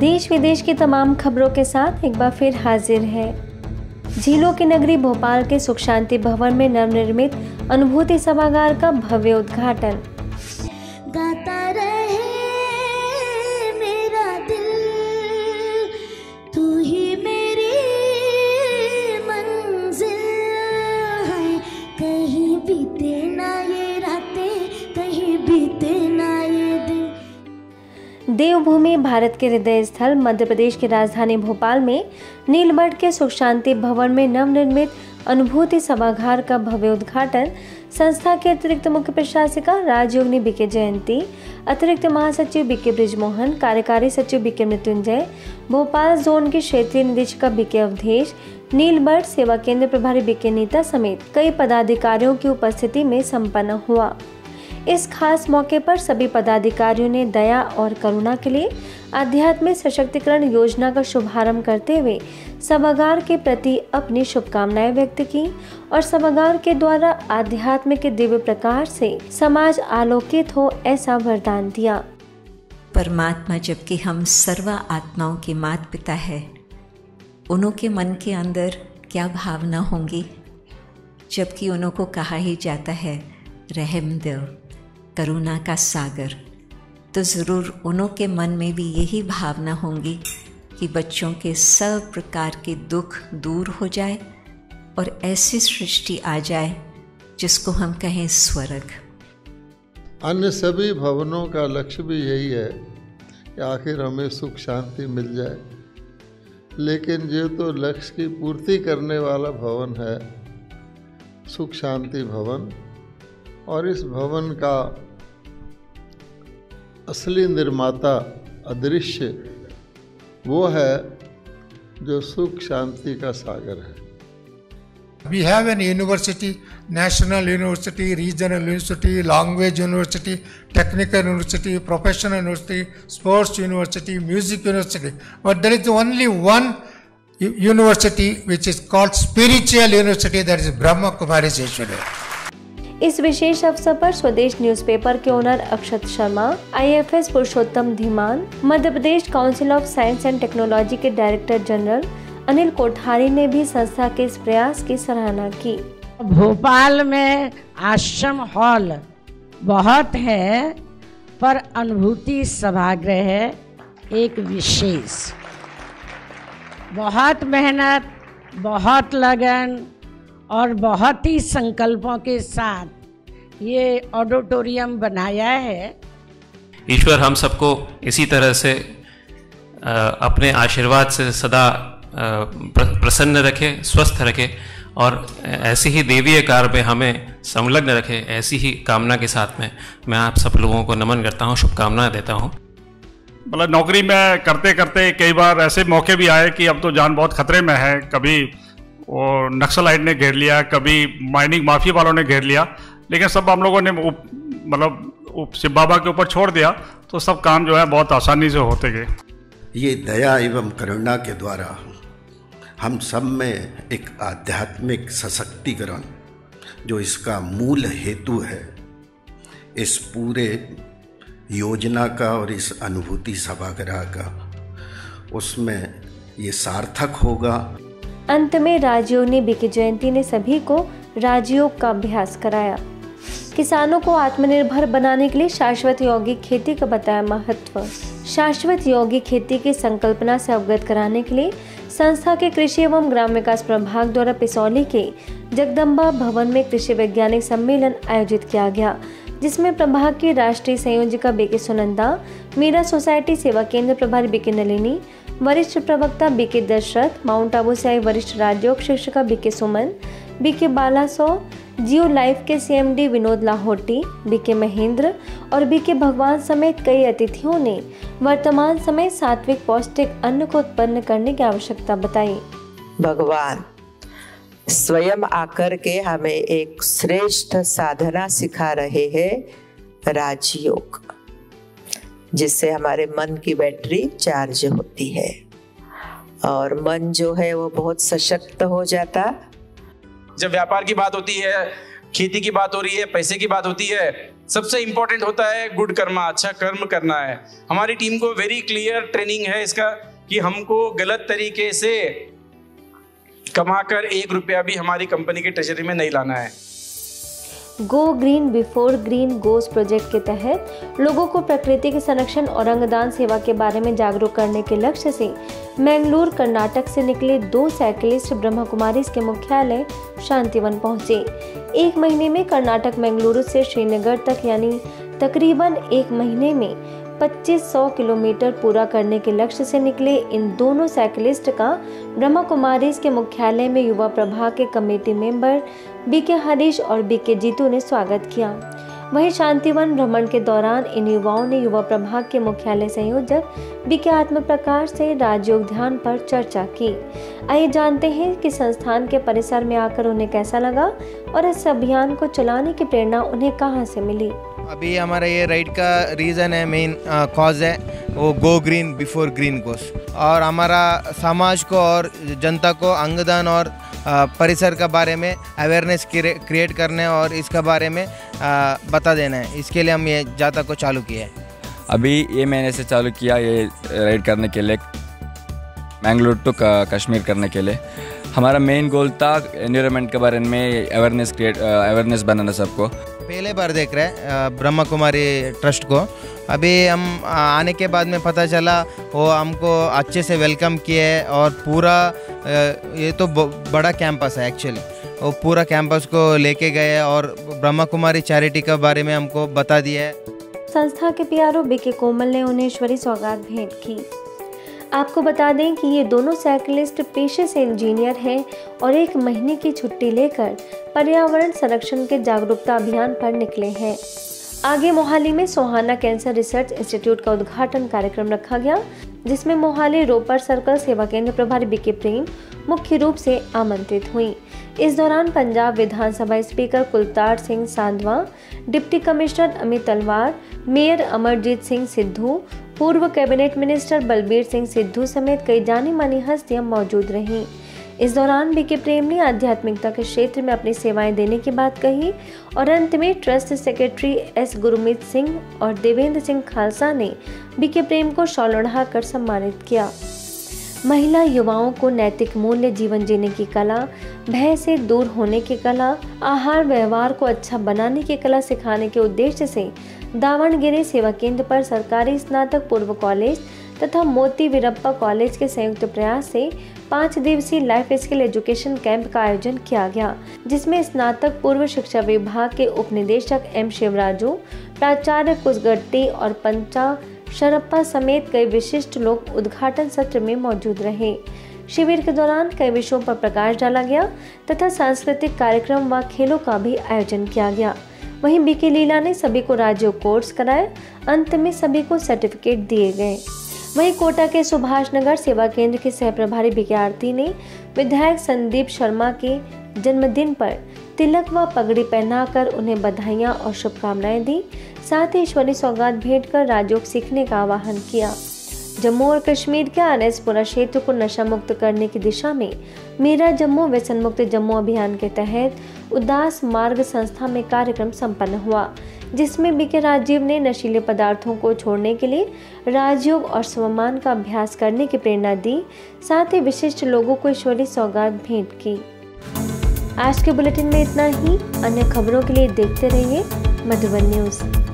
देश विदेश की तमाम खबरों के साथ एक बार फिर हाजिर है। झीलों की नगरी भोपाल के सुख शांति भवन में नवनिर्मित अनुभूति सभागार का भव्य उद्घाटन। देवभूमि भारत के हृदय स्थल मध्य प्रदेश की राजधानी भोपाल में नीलमठ के सुख शांति भवन में नवनिर्मित अनुभूति सभागार का भव्य उद्घाटन संस्था के अतिरिक्त मुख्य प्रशासिका राजयोगिनी बीके जयंती, अतिरिक्त महासचिव बीके ब्रिजमोहन, कार्यकारी सचिव बीके मृत्युंजय, भोपाल जोन के क्षेत्रीय निदेशिका बीके अवधेश नीलबर्ड सेवा केंद्र प्रभारी बीके नीता समेत कई पदाधिकारियों की उपस्थिति में संपन्न हुआ। इस खास मौके पर सभी पदाधिकारियों ने दया और करुणा के लिए आध्यात्मिक सशक्तिकरण योजना का शुभारंभ करते हुए सभागार के प्रति अपनी शुभकामनाएँ व्यक्त की और सभागार के द्वारा आध्यात्म के दिव्य प्रकाश से समाज आलोकित हो ऐसा वरदान दिया। परमात्मा जबकि हम सर्व आत्माओं के माता पिता है, उन्हों के मन के अंदर क्या भावना होंगी? जबकि उन्हों को कहा ही जाता है, रहम करुणा का सागर। तो ज़रूर उन्हों के मन में भी यही भावना होंगी कि बच्चों के सब प्रकार के दुख दूर हो जाए और ऐसी सृष्टि आ जाए जिसको हम कहें स्वर्ग। अन्य सभी भवनों का लक्ष्य भी यही है कि आखिर हमें सुख शांति मिल जाए। लेकिन ये तो लक्ष्य की पूर्ति करने वाला भवन है, सुख शांति भवन। और इस भवन का असली निर्माता अदृश्य वो है जो सुख शांति का सागर है। We have an university national university regional university language university technical university professional university sports university music university but there is only one university which is called spiritual university that is Brahma Kumari जयश्वरी इस विशेष अवसर पर Swadesh newspaper के owner Akshat Sharma IFS Purushottam Dhiman, Madhya Pradesh council of science and technology के director general Anil Kothari ने भी संस्था के इस प्रयास की सराहना की। भोपाल में आश्रम हॉल बहुत है, पर अनुभूति सभागृह है, एक विशेष। बहुत मेहनत, बहुत लगन और बहुत ही संकल्पों के साथ ये ऑडिटोरियम बनाया है। ईश्वर हम सबको इसी तरह से अपने आशीर्वाद से सदा प्रसन्न रखे स्वस्थ रखे और ऐसी ही देवीय कार्य में हमें संलग्न रखे ऐसी ही कामना के साथ में मैं आप सब लोगों को नमन करता हूँ शुभकामनाएँ देता हूँ। मतलब नौकरी में करते करते कई बार ऐसे मौके भी आए कि अब तो जान बहुत खतरे में है कभी वो नक्सलाइट ने घेर लिया, कभी माइनिंग माफिया वालों ने घेर लिया, लेकिन सब हम लोगों ने मतलब शिव बाबा के ऊपर छोड़ दिया तो सब काम जो है बहुत आसानी से होते गए। ये दया एवं करुणा के द्वारा हम सब में एक आध्यात्मिक सशक्तिकरण, जो इसका मूल हेतु है, इस पूरे योजना का और इस अनुभूति सभागृह का, उसमें ये सार्थक होगा। अंत में राजयोगिनी बीके जयंती ने सभी को राजयोग का अभ्यास कराया। किसानों को आत्मनिर्भर बनाने के लिए शाश्वत यौगिक खेती का बताया महत्व। शाश्वत यौगिक खेती की संकल्पना से अवगत कराने के लिए संस्था के कृषि एवं ग्राम विकास प्रभाग द्वारा पिसौली के जगदम्बा भवन में कृषि वैज्ञानिक सम्मेलन आयोजित किया गया, जिसमें प्रभाग की राष्ट्रीय संयोजिका बीके सुनंदा, मीरा सोसाइटी सेवा केंद्र प्रभारी बीके नलिनी वरिष्ठ प्रवक्ता बीके दशरथ, माउंट आबू से आए वरिष्ठ राज्योग शिक्षिका BK Suman BK Balaso, Jio life के सीएमडी विनोद लाहौटी बीके महेंद्र और बीके भगवान समेत कई अतिथियों ने वर्तमान समय सात्विक पौष्टिक अन्न को उत्पन्न करने की आवश्यकता बताई। भगवान, स्वयं आकर के हमें एक श्रेष्ठ साधना सिखा रहे हैं राजयोग। जिससे हमारे मन की बैटरी चार्ज होती है। और मन जो है वो बहुत सशक्त हो जाता। जब व्यापार की बात होती है, खेती की बात हो रही है, पैसे की बात होती है, सबसे इंपॉर्टेंट होता है गुड कर्मा अच्छा कर्म करना है। हमारी टीम को वेरी क्लियर ट्रेनिंग है इसका कि हमको गलत तरीके से कमाकर एक रुपया भी हमारी कंपनी के ट्रेजरी में नहीं लाना है। Go green before green goes project के तहत लोगों को प्रकृति के संरक्षण और अंगदान सेवा के बारे में जागरूक करने के लक्ष्य से मैंगलोर, कर्नाटक से निकले दो साइकिलिस्ट ब्रह्म कुमारी के मुख्यालय शांतिवन पहुँचे। एक महीने में कर्नाटक, मैंगलुरु से श्रीनगर तक, यानी तकरीबन एक महीने में 2500 किलोमीटर पूरा करने के लक्ष्य से निकले इन दोनों साइकिलिस्ट का ब्रह्मा कुमारी के मुख्यालय में युवा प्रभाग के कमेटी मेंबर बी के हरीश और बीके जीतू ने स्वागत किया। वहीं शांतिवन भ्रमण के दौरान इन युवाओं ने युवा प्रभाग के मुख्यालय संयोजक बी के आत्म प्रकाश से राजयोग ध्यान पर चर्चा की। आइए जानते हैं कि संस्थान के परिसर में आकर उन्हें कैसा लगा और इस अभियान को चलाने की प्रेरणा उन्हें कहाँ से मिली? अभी हमारा ये राइड का रीज़न है मेन कॉज है, वो go green before green goes और हमारा समाज को और जनता को अंगदान और परिसर का बारे में अवेयरनेस क्रिएट करने और इसके बारे में आ, बता देना है। इसके लिए हम ये जाता को चालू किया है। अभी ये महीने से चालू किया ये राइड करने के लिए मैंगलोर टू कश्मीर करने के लिए। हमारा मेन गोल था एनवायरनमेंट के बारे में अवेयरनेस क्रिएट अवेयरनेस बनाना सबको। पहले बार देख रहे हैं ब्रह्मा कुमारी ट्रस्ट को। अभी हम आने के बाद में पता चला वो हमको अच्छे से वेलकम किए और पूरा ये तो बड़ा कैंपस है एक्चुअली वो पूरा कैंपस को लेके गए और ब्रह्मा कुमारी चैरिटी के बारे में हमको बता दिया है। संस्था के पी बी के कोमल ने उन्हें ईश्वरी सौगात भेंट की। आपको बता दें कि ये दोनों साइकिलिस्ट पेशे से इंजीनियर हैं और एक महीने की छुट्टी लेकर पर्यावरण संरक्षण के जागरूकता अभियान पर निकले हैं। आगे मोहाली में सोहाना कैंसर रिसर्च इंस्टीट्यूट का उद्घाटन कार्यक्रम रखा गया, जिसमें मोहाली रोपर सर्कल सेवा केंद्र प्रभारी बीके प्रेम मुख्य रूप से आमंत्रित हुई। इस दौरान पंजाब विधानसभा speaker Kultar Singh Sandhwan, deputy commissioner Amit Talwar, mayor Amarjeet Singh Sidhu, पूर्व कैबिनेट मिनिस्टर बलबीर सिंह सिद्धू समेत कई जानी मानी हस्तियाँ मौजूद रहीं। इस दौरान बीके प्रेम ने आध्यात्मिकता के क्षेत्र में अपनी सेवाएँ देने की बात कही और अंत में trust secretary S Gurmeet Singh और देवेंद्र सिंह खालसा ने बीके प्रेम को शॉल कर सम्मानित किया। महिला युवाओं को नैतिक मूल्य जीवन जीने की कला, भय से दूर होने की कला, आहार व्यवहार को अच्छा बनाने की कला सिखाने के उद्देश्य से दावणगिरी सेवा केंद्र पर सरकारी स्नातक पूर्व कॉलेज तथा मोती वीरप्पा कॉलेज के संयुक्त प्रयास से पाँच दिवसीय लाइफ स्किल एजुकेशन कैंप का आयोजन किया गया, जिसमें स्नातक पूर्व शिक्षा विभाग के उप निदेशक एम शिवराजू, प्राचार्य कुशगट्टी और पंचा शरप्पा समेत कई विशिष्ट लोग उद्घाटन सत्र में मौजूद रहे। शिविर के दौरान कई विषयों पर प्रकाश डाला गया तथा सांस्कृतिक कार्यक्रम व खेलों का भी आयोजन किया गया। वहीं बीके लीला ने सभी को राज्य कोर्स कराए, अंत में सभी को सर्टिफिकेट दिए गए। वहीं कोटा के सुभाष नगर सेवा केंद्र के सह प्रभारी आरती ने विधायक संदीप शर्मा के जन्मदिन पर तिलक व पगड़ी पहनाकर उन्हें बधाइयाँ और शुभकामनाएँ दी। साथ ही ईश्वरी सौगात भेंट कर राजयोग सीखने का आह्वान किया। जम्मू और कश्मीर के आनसपुरा क्षेत्र को नशा मुक्त करने की दिशा में मेरा जम्मू व्यसन मुक्त जम्मू अभियान के तहत उदास मार्ग संस्था में कार्यक्रम संपन्न हुआ। जिसमें बीके राजीव ने नशीले पदार्थों को छोड़ने के लिए राजयोग और स्वमान का अभ्यास करने की प्रेरणा दी। साथ ही विशिष्ट लोगों को ईश्वरीय सौगात भेंट की। आज के बुलेटिन में इतना ही। अन्य खबरों के लिए देखते रहिए मधुबन न्यूज़।